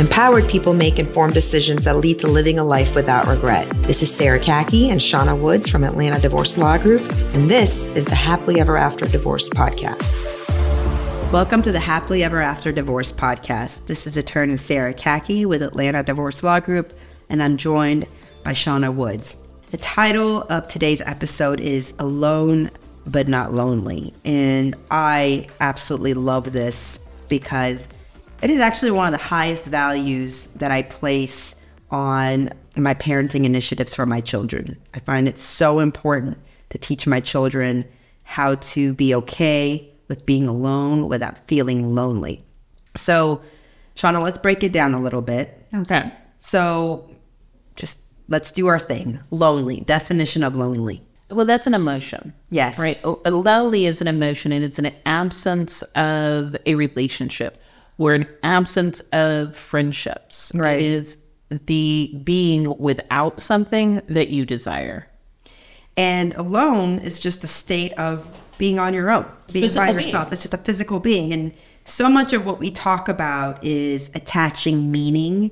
Empowered people make informed decisions that lead to living a life without regret. This is Sarah Khaki and Shauna Woods from Atlanta Divorce Law Group, and this is the Happily Ever After Divorce Podcast. Welcome to the Happily Ever After Divorce Podcast. This is attorney Sarah Khaki with Atlanta Divorce Law Group, and I'm joined by Shauna Woods. The title of today's episode is Alone but Not Lonely. And I absolutely love this because it is actually one of the highest values that I place on my parenting initiatives for my children. I find it so important to teach my children how to be okay with being alone without feeling lonely. So, Shauna, let's break it down a little bit. Okay. So, just let's do our thing. Lonely, definition of lonely. Well, that's an emotion. Yes. Right. Lonely is an emotion and it's an absence of a relationship or an absence of friendships. Right. It is the being without something that you desire. And alone is just a state of being on your own, being by yourself. being. It's just a physical being. And so much of what we talk about is attaching meaning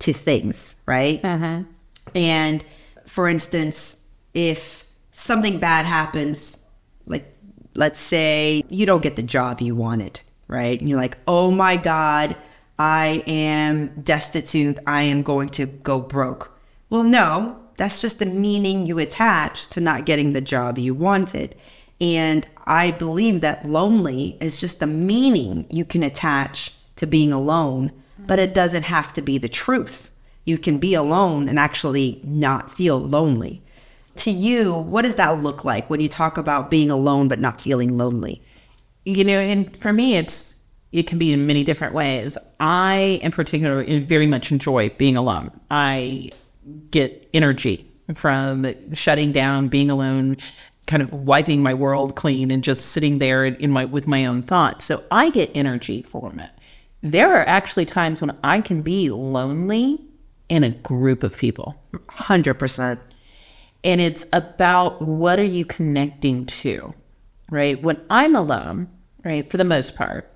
to things, right? Uh-huh. And for instance, if something bad happens, like let's say you don't get the job you wanted, right? And you're like, oh my God, I am destitute. I am going to go broke. Well, no, that's just the meaning you attach to not getting the job you wanted. And I believe that lonely is just a meaning you can attach to being alone, but it doesn't have to be the truth. You can be alone and actually not feel lonely. To you, what does that look like when you talk about being alone but not feeling lonely? You know, and for me, it's it can be in many different ways. I, in particular, very much enjoy being alone. I get energy from shutting down, being alone, kind of wiping my world clean, and just sitting there in my with my own thoughts. So I get energy from it. There are actually times when I can be lonely in a group of people. 100%. And it's about what are you connecting to, right? When I'm alone, right, for the most part,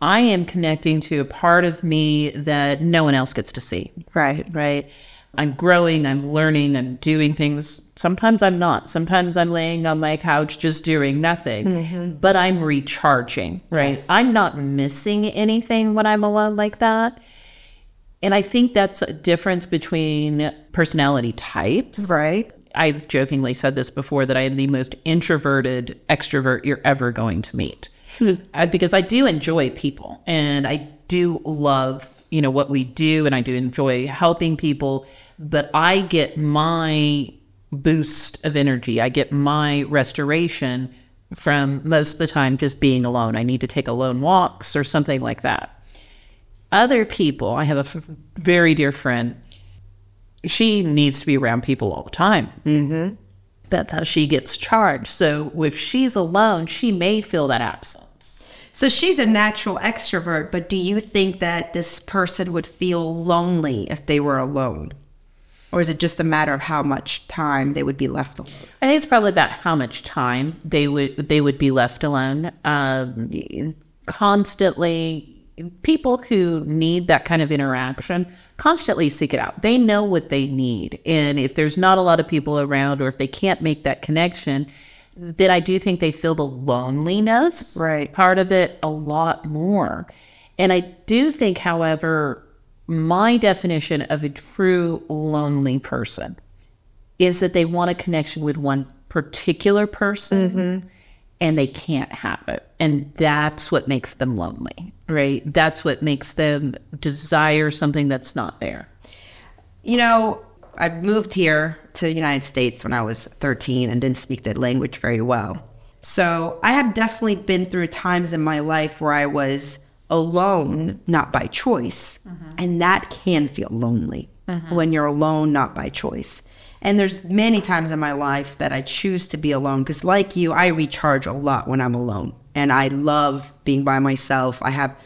I am connecting to a part of me that no one else gets to see, Right. right? I'm growing, I'm learning, I'm doing things. Sometimes I'm not. Sometimes I'm laying on my couch just doing nothing, mm-hmm. but I'm recharging, right? I'm not missing anything when I'm alone like that. And I think that's a difference between personality types. Right. I've jokingly said this before that I am the most introverted extrovert you're ever going to meet. I, because I do enjoy people and I do love, you know, what we do and I do enjoy helping people, but I get my boost of energy. I get my restoration from most of the time just being alone. I need to take alone walks or something like that. Other people, I have a f- very dear friend she needs to be around people all the time. Mm-hmm. That's how she gets charged. So if she's alone, she may feel that absence. So she's a natural extrovert, but do you think that this person would feel lonely if they were alone? Or is it just a matter of how much time they would be left alone? I think it's probably about how much time they would they would be left alone. Um, constantly, people who need that kind of interaction constantly seek it out. They know what they need, and if there's not a lot of people around, or if they can't make that connection, then I do think they feel the loneliness Right. part of it a lot more. And I do think, however, my definition of a true lonely person is that they want a connection with one particular person mm-hmm. and they can't have it. And that's what makes them lonely, right? That's what makes them desire something that's not there. You know, I moved here to the United States when I was 13 and didn't speak the language very well. So I have definitely been through times in my life where I was alone, not by choice. Mm-hmm. And that can feel lonely mm-hmm. when you're alone, not by choice. And there's many times in my life that I choose to be alone because, like you, I recharge a lot when I'm alone. And I love being by myself. I have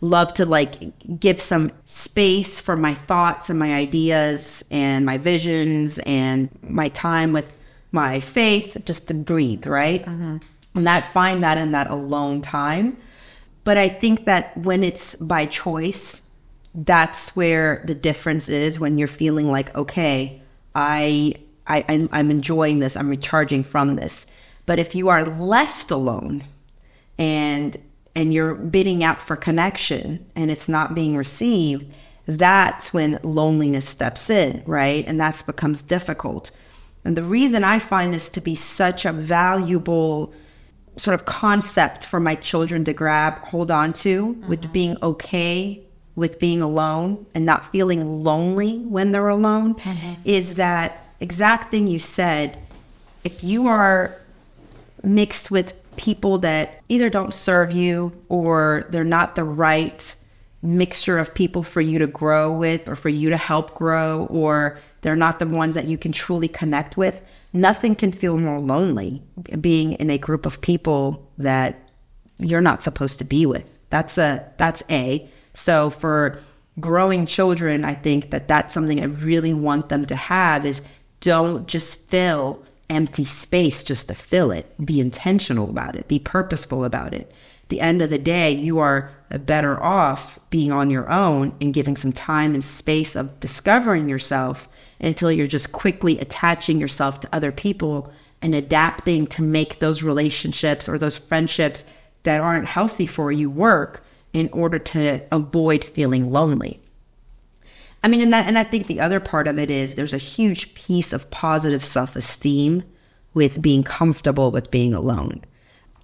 love to like give some space for my thoughts and my ideas and my visions and my time with my faith just to breathe, right? Mm-hmm. And I find that in that alone time. But I think that when it's by choice, that's where the difference is when you're feeling like, okay, I, I, I'm, I'm enjoying this, I'm recharging from this. But if you are left alone and and you're bidding out for connection and it's not being received, that's when loneliness steps in, right? And that becomes difficult. And the reason I find this to be such a valuable sort of concept for my children to grab, hold on to, mm-hmm. with being okay with being alone and not feeling lonely when they're alone, mm-hmm. is that exact thing you said. If you are mixed with people that either don't serve you or they're not the right mixture of people for you to grow with or for you to help grow or they're not the ones that you can truly connect with nothing can feel more lonely being in a group of people that you're not supposed to be with. That's a that's a. So for growing children i think that that's something i really want them to have is don't just fill empty space just to fill it. Be intentional about it, be purposeful about it. At the end of the day, you are better off being on your own and giving some time and space of discovering yourself until you're just quickly attaching yourself to other people and adapting to make those relationships or those friendships that aren't healthy for you work in order to avoid feeling lonely. I mean, and that, and I think the other part of it is there's a huge piece of positive self esteem with being comfortable with being alone.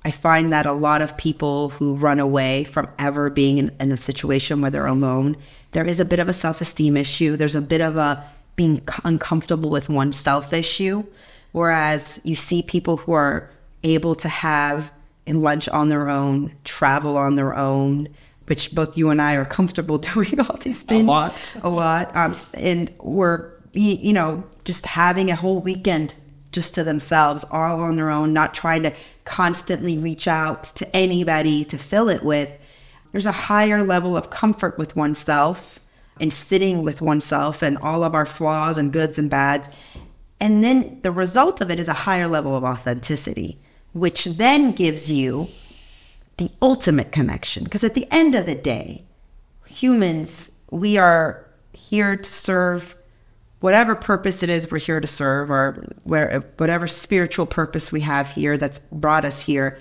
I find that a lot of people who run away from ever being in, in a situation where they're alone, there is a bit of a self esteem issue. There's a bit of a being uncomfortable with oneself issue. Whereas you see people who are able to have lunch on their own, travel on their own, which both you and I are comfortable doing all these things a lot, a lot, um, and we're you know just having a whole weekend just to themselves, all on their own, not trying to constantly reach out to anybody to fill it with. There's a higher level of comfort with oneself and sitting with oneself and all of our flaws and goods and bads. And then the result of it is a higher level of authenticity, which then gives you the ultimate connection. Because at the end of the day, humans, we are here to serve whatever purpose it is we're here to serve, or where, whatever spiritual purpose we have here that's brought us here.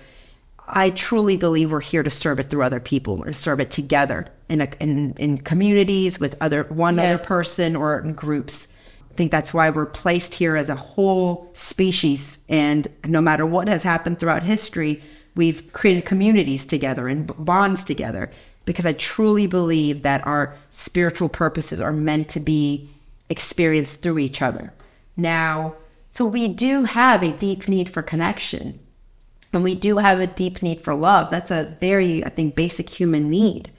I truly believe we're here to serve it through other people, or serve it together in, a, in, in communities with other one yes. other person or in groups. I think that's why we're placed here as a whole species. And no matter what has happened throughout history, We've created communities together and bonds together because I truly believe that our spiritual purposes are meant to be experienced through each other. Now, so we do have a deep need for connection and we do have a deep need for love. That's a very, I think, basic human need.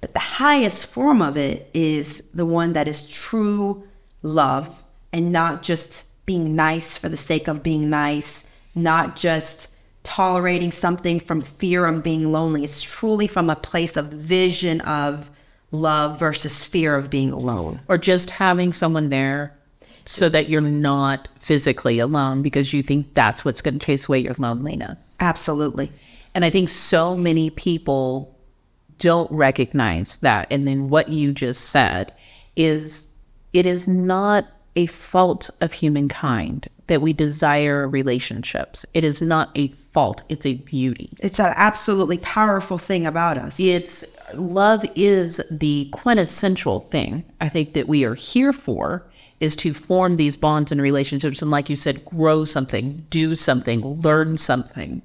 But the highest form of it is the one that is true love and not just being nice for the sake of being nice, not just tolerating something from fear of being lonely. It's truly from a place of vision of love versus fear of being alone. Or just having someone there so that you're not physically alone because you think that's what's going to chase away your loneliness. Absolutely. And I think so many people don't recognize that. And then what you just said is it is not a fault of humankind that we desire relationships. It is not a fault, it's a beauty. It's an absolutely powerful thing about us. It's love is the quintessential thing I think that we are here for is to form these bonds and relationships and like you said grow something, do something, learn something.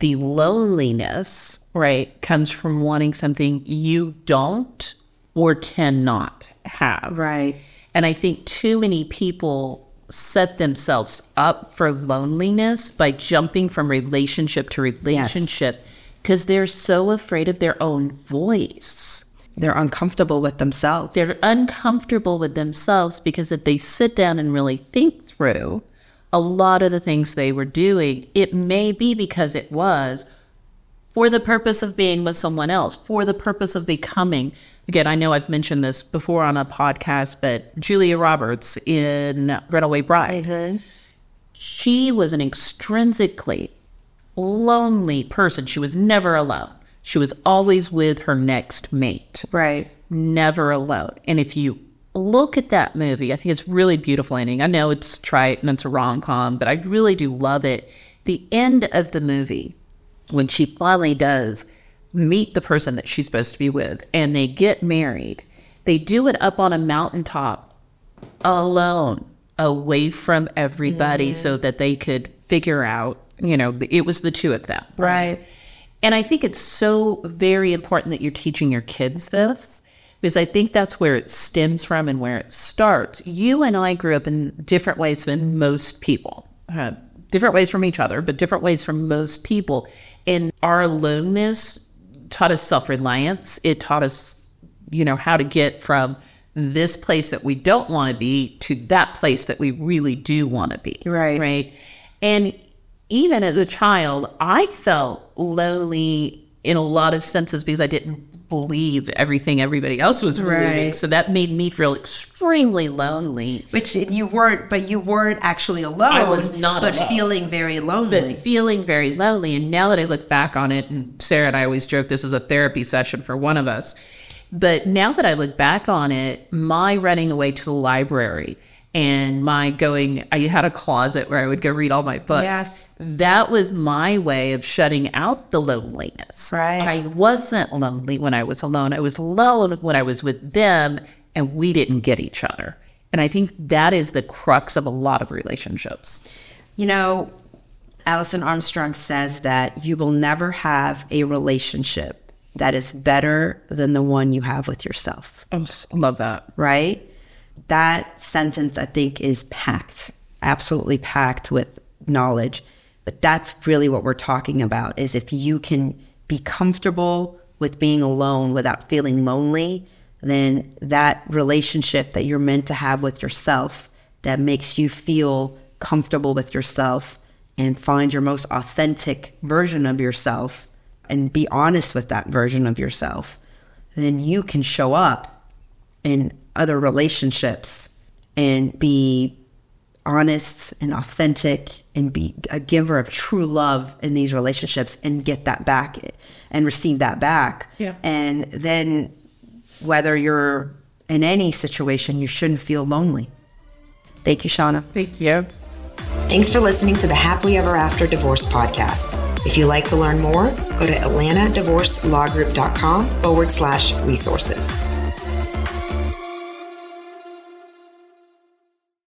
The loneliness, right, comes from wanting something you don't or cannot have. Right. And I think too many people set themselves up for loneliness by jumping from relationship to relationship because yes. they're so afraid of their own voice. They're uncomfortable with themselves. They're uncomfortable with themselves because if they sit down and really think through a lot of the things they were doing, it may be because it was for the purpose of being with someone else, for the purpose of becoming again, I know I've mentioned this before on a podcast, but Julia Roberts in Runaway Bride, mm-hmm. she was an extrinsically lonely person. She was never alone. She was always with her next mate. Right. never alone. And if you look at that movie, I think it's really beautiful ending. I know it's trite and it's a rom com, but I really do love it. The end of the movie, when she finally does meet the person that she's supposed to be with and they get married, they do it up on a mountaintop alone, away from everybody, so that they could figure out, you know, it was the two of them. Right. And I think it's so very important that you're teaching your kids this because I think that's where it stems from and where it starts. You and I grew up in different ways than most people, uh, different ways from each other, but different ways from most people. And our aloneness taught us self reliance. It taught us, you know, how to get from this place that we don't want to be to that place that we really do want to be. Right. Right. And even as a child, I felt lonely in a lot of senses because I didn't believe everything everybody else was believing. Right. So that made me feel extremely lonely. Which you weren't, but you weren't actually alone. I was not but alone. feeling very lonely. But feeling very lonely. And now that I look back on it, and Sarah and I always joke this is a therapy session for one of us. But now that I look back on it, my running away to the library and my going, I had a closet where I would go read all my books. Yes. That was my way of shutting out the loneliness. Right. I wasn't lonely when I was alone. I was alone when I was with them and we didn't get each other. And I think that is the crux of a lot of relationships. You know, Alison Armstrong says that you will never have a relationship that is better than the one you have with yourself, I love that. right? That sentence, I think, is packed, absolutely packed with knowledge. But that's really what we're talking about is if you can be comfortable with being alone without feeling lonely, then that relationship that you're meant to have with yourself that makes you feel comfortable with yourself and find your most authentic version of yourself and be honest with that version of yourself, then you can show up in other relationships and be honest and authentic and be a giver of true love in these relationships and get that back and receive that back. Yeah. And then whether you're in any situation, you shouldn't feel lonely. Thank you, Shauna. Thank you. Thanks for listening to the Happily Ever After Divorce podcast. If you'd like to learn more, go to atlantadivorcelawgroup.com forward slash resources.